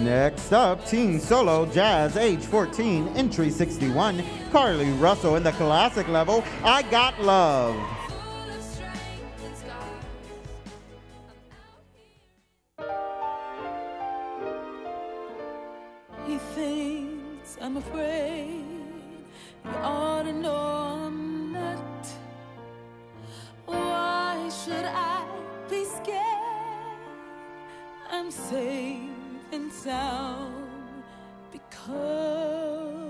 Next up, teen solo jazz, age 14, entry 61, Carly Russell in the classic level, I Got Love. He thinks I'm afraid. You ought to know I'm not. Why should I be scared? I'm safe and sound because.